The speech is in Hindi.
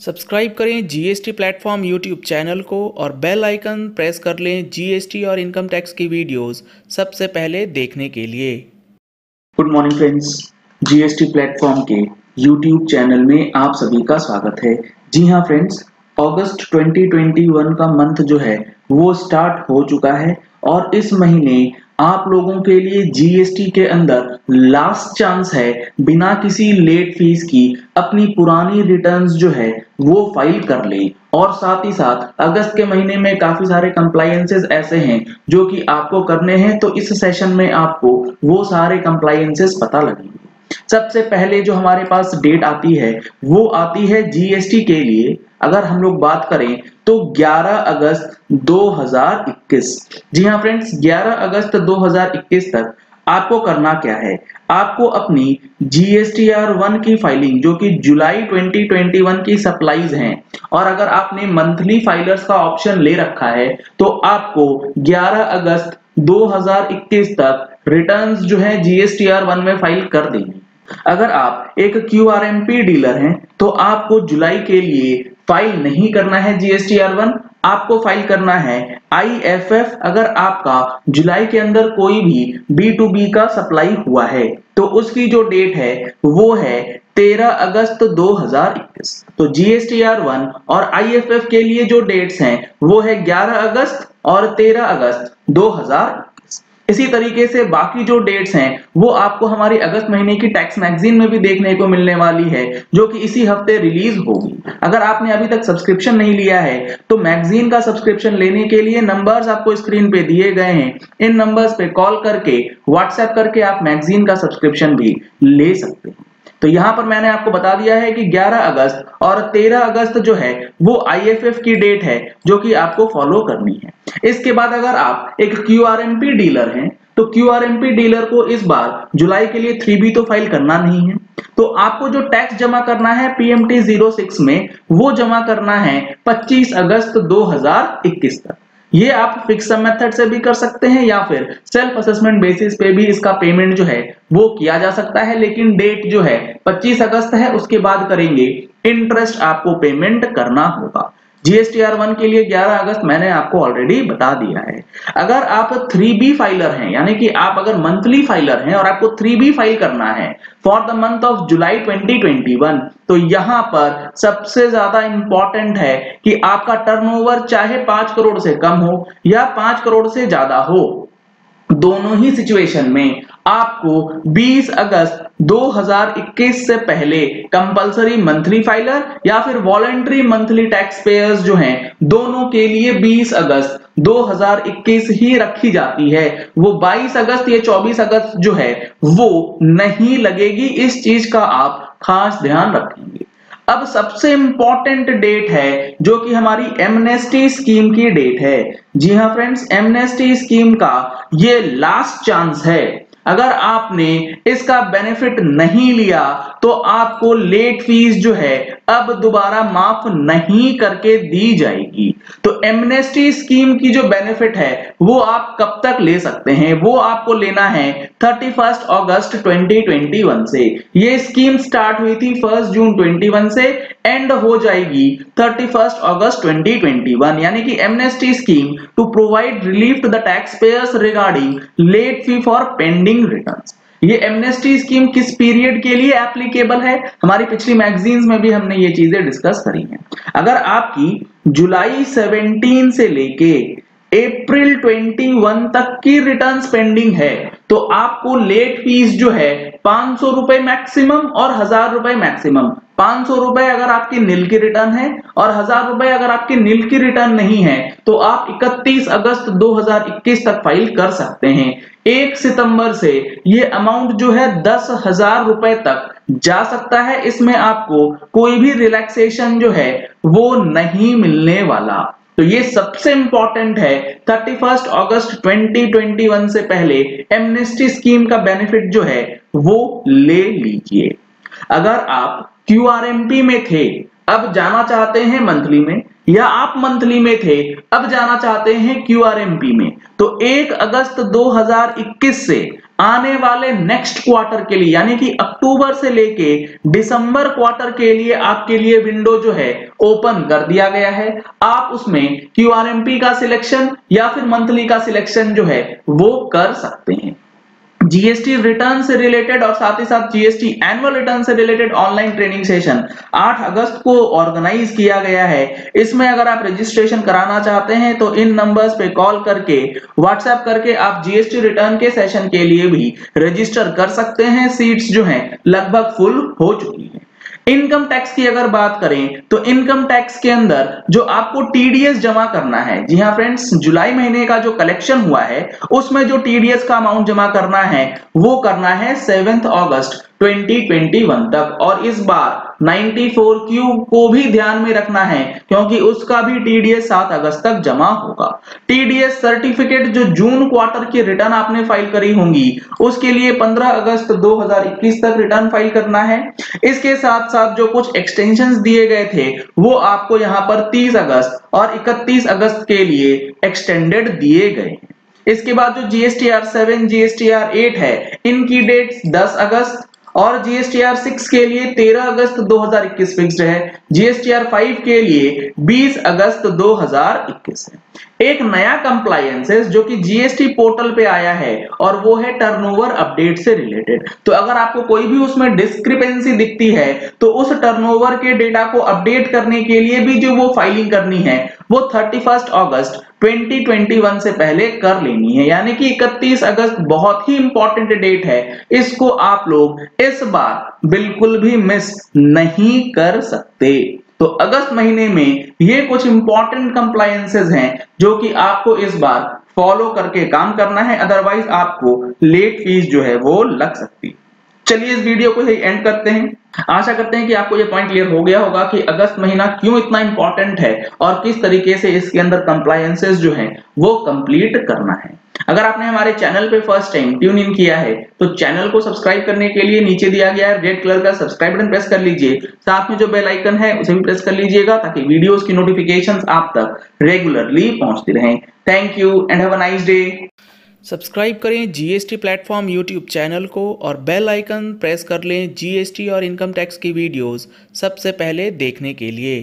सब्सक्राइब करें जीएसटी प्लेटफॉर्म यूट्यूब चैनल को और बेल आइकन प्रेस कर लें जीएसटी और इनकम टैक्स की वीडियोस सबसे पहले देखने के लिए। Good morning friends GST platform के यूट्यूब चैनल में आप सभी का स्वागत है। जी हाँ फ्रेंड्स अगस्त 2021 का मंथ जो है, वो स्टार्ट हो चुका है और इस महीने आप लोगों के लिए जीएसटी के अंदर लास्ट चांस है बिना किसी लेट फ़ीस की अपनी पुरानी रिटर्न्स जो है वो फ़ाइल कर लें। और साथ ही साथ अगस्त के महीने में काफ़ी सारे कंप्लायंसेस ऐसे हैं जो कि आपको करने हैं तो इस सेशन में आपको वो सारे कंप्लायंसेस पता लगेंगे। सबसे पहले जो हमारे पास डेट आती है, वो आती है जीएसटी के लिए। अगर हम लोग बात करें तो 11 अगस्त 2021 जी हाँ फ्रेंड्स 11 अगस्त 2021 तक आपको करना क्या है? आपको अपनी जीएसटीआर वन की फाइलिंग जो कि जुलाई 2021 की सप्लाईज हैं, और अगर आपने मंथली फाइलर्स का ऑप्शन ले रखा है तो आपको 11 अगस्त 2021 तक रिटर्न्स जो है जीएसटीआर वन में फ़ाइल कर देनी अगर आप एक क्यूआरएमपी डीलर हैं तो आपको जुलाई के लिए फ़ाइल नहीं करना है जीएसटीआर वन आपको फ़ाइल करना है आईएफएफ अगर आपका जुलाई के अंदर कोई भी बी टू बी का सप्लाई हुआ है तो उसकी जो डेट है, वो है 13 अगस्त 2021 तो जीएसटी आर वन और आईएफएफ के लिए जो डेट्स हैं, वो है 11 अगस्त और 13 अगस्त 2021 इसी तरीके से बाकी जो डेट्स हैं, वो आपको हमारी अगस्त महीने की टैक्स मैगजीन में भी देखने को मिलने वाली है, जो कि इसी हफ़्ते रिलीज़ होगी। अगर आपने अभी तक सब्सक्रिप्शन नहीं लिया है तो मैगजीन का सब्सक्रिप्शन लेने के लिए नंबर्स आपको स्क्रीन पे दिए गए हैं। इन नंबर्स पे कॉल करके व्हाट्सएप करके आप मैगजीन का सब्सक्रिप्शन भी ले सकते हैं। तो यहाँ पर मैंने आपको बता दिया है कि 11 अगस्त और 13 अगस्त जो है, वो आईएफएफ की डेट है, जो कि आपको फॉलो करनी है। इसके बाद अगर आप एक क्यूआरएमपी डीलर हैं तो क्यूआरएमपी डीलर को इस बार जुलाई के लिए थ्री बी तो फ़ाइल करना नहीं है। तो आपको जो टैक्स जमा करना है पीएमटी 06 में, वो जमा करना है 25 अगस्त 2021 तक। ये आप फिक्स मेथड से भी कर सकते हैं या फिर सेल्फ असेसमेंट बेसिस पे भी इसका पेमेंट जो है, वो किया जा सकता है, लेकिन डेट जो है 25 अगस्त है, उसके बाद करेंगे इंटरेस्ट आपको पेमेंट करना होगा। जीएसटीआर वन के लिए 11 अगस्त मैंने आपको ऑलरेडी बता दिया है। अगर आप 3B फाइलर हैं, यानी कि आप अगर मंथली फाइलर हैं और आपको 3B फ़ाइल करना है for the month of July 2021 तो यहाँ पर सबसे ज़्यादा इंपॉर्टेंट है कि आपका टर्नओवर चाहे पाँच करोड़ से कम हो या पाँच करोड़ से ज़्यादा हो, दोनों ही सिचुएशन में आपको 20 अगस्त 2021 से पहले कंपलसरी मंथली फाइलर या फिर वॉलेंट्री मंथली टैक्स पेयर्स जो हैं, दोनों के लिए 20 अगस्त 2021 ही रखी जाती है। वो 22 अगस्त या 24 अगस्त जो है, वो नहीं लगेगी। इस चीज़ का आप खास ध्यान रखेंगे। अब सबसे इंपॉर्टेंट डेट है, जो कि हमारी एमनेस्टी स्कीम की डेट है। जी हाँ फ्रेंड्स एमनेस्टी स्कीम का ये लास्ट चांस है। अगर आपने इसका बेनिफिट नहीं लिया तो आपको लेट फ़ीस जो है अब दोबारा माफ़ नहीं करके दी जाएगी। तो एमनेस्टी स्कीम की जो बेनिफिट है, वो आप कब तक ले सकते हैं? वो आपको लेना है 31 अगस्त 2021 से। ये स्कीम स्टार्ट हुई थी 1 जून 21 से एंड हो जाएगी 31 अगस्त 2021 यानी कि amnesty scheme to provide relief to the tax payers regarding late fee for pending returns ये एमनेस्टी स्कीम किस पीरियड के लिए एप्लीकेबल है? हमारी पिछली मैगजीन्स में भी हमने ये चीज़ें डिस्कस करी हैं। अगर आपकी जुलाई 17 से लेके अप्रैल 21 तक की रिटर्न पेंडिंग है तो आपको लेट फ़ीस जो है, पाँच सौ रुपए मैक्सिमम और हज़ार रुपए मैक्सिमम पाँच सौ रुपए अगर आपकी नील की रिटर्न है और हज़ार रुपए अगर आपकी नील की रिटर्न नहीं है तो आप 31 अगस्त 2021 तक फ़ाइल कर सकते हैं। एक सितंबर से ये अमाउंट जो है दस हज़ार रुपए तक जा सकता है। इसमें आपको कोई भी रिलैक्सेशन जो है, वो नहीं मिलने वाला। तो ये सबसे इंपॉर्टेंट है 31 अगस्त 2021 से पहले एमनेस्टी स्कीम का बेनिफिट जो है, वो ले लीजिए। अगर आप क्यू में थे। अब जाना चाहते हैं मंथली में, या आप मंथली में थे, अब जाना चाहते हैं क्यू में। तो 1 अगस्त 2021 से आने वाले नेक्स्ट क्वार्टर के लिए, यानी कि अक्टूबर से लेके दिसंबर क्वार्टर के लिए आपके लिए विंडो जो है ओपन कर दिया गया है। आप उसमें क्यूआरएमपी का सिलेक्शन या फिर मंथली का सिलेक्शन जो है, वो कर सकते हैं। जीएसटी रिटर्न से रिलेटेड और साथ ही साथ जीएसटी एनुअल रिटर्न से रिलेटेड ऑनलाइन ट्रेनिंग सेशन 8 अगस्त को ऑर्गेनाइज किया गया है। इसमें अगर आप रजिस्ट्रेशन कराना चाहते हैं तो इन नंबर्स पे कॉल करके व्हाट्सएप करके आप जीएसटी रिटर्न के सेशन के लिए भी रजिस्टर कर सकते हैं। सीट्स जो है, लगभग फुल हो चुकी है। इनकम टैक्स की अगर बात करें तो इनकम टैक्स के अंदर जो आपको टीडीएस जमा करना है, जी हाँ फ्रेंड्स जुलाई महीने का जो कलेक्शन हुआ है, उसमें जो टीडीएस का अमाउंट जमा करना है, वो करना है सेवेंथ ऑगस्ट 2021 तक। और इस बार 94 क्यू को भी ध्यान में रखना है, क्योंकि उसका भी टीडीएस 7 अगस्त तक जमा होगा। टीडीएस सर्टिफिकेट जो जून क्वार्टर की रिटर्न आपने फ़ाइल करी होंगी, उसके लिए 15 अगस्त 2021 तक रिटर्न फ़ाइल करना है। इसके साथ साथ जो कुछ एक्सटेंशन दिए गए थे, वो आपको यहाँ पर 30 अगस्त और 31 अगस्त के लिए एक्सटेंडेड दिए गए इसके बाद जो GST R seven GST R eight है, इनकी डेट 10 अगस्त और जीएसटीआर सिक्स के लिए 13 अगस्त 2021 फिक्स्ड है। जीएसटीआर फाइव के लिए 20 अगस्त 2021 है। एक नया कंप्लायंस है, जो कि जीएसटी पोर्टल पे आया है और वो है टर्नओवर अपडेट से रिलेटेड तो अगर आपको कोई भी उसमें डिस्क्रिपेंसी दिखती है तो उस टर्नओवर के डेटा को अपडेट करने के लिए भी जो वो फाइलिंग करनी है वो 31 अगस्त 2021 से पहले कर लेनी है। यानी कि 31 अगस्त बहुत ही इंपॉर्टेंट डेट है। इसको आप लोग इस बार बिल्कुल भी मिस नहीं कर सकते। तो अगस्त महीने में ये कुछ इंपॉर्टेंट कंप्लायंसेस हैं जो कि आपको इस बार फॉलो करके काम करना है। अदरवाइज़ आपको लेट फ़ीस जो है वो लग सकती है। चलिए इस वीडियो को यही एंड करते हैं। आशा करते हैं कि आपको ये पॉइंट क्लियर हो गया होगा कि अगस्त महीना क्यों इतना इंपॉर्टेंट है और किस तरीके से इसके अंदर कंप्लायंसेस जो है, वो कंप्लीट करना है। अगर आपने हमारे चैनल पे फ़र्स्ट टाइम ट्यून इन किया है तो चैनल को सब्सक्राइब करने के लिए नीचे दिया गया है रेड कलर का सब्सक्राइब बटन प्रेस कर लीजिए। साथ में जो बेल आइकन है, उसे भी प्रेस कर लीजिएगा ताकि वीडियोस की नोटिफिकेशंस आप तक रेगुलरली पहुँचती रहें। Thank you and have a nice day subscribe करें जीएसटी प्लेटफॉर्म यूट्यूब चैनल को और बेल आइकन प्रेस कर लें जीएसटी और इनकम टैक्स की वीडियोस सबसे पहले देखने के लिए।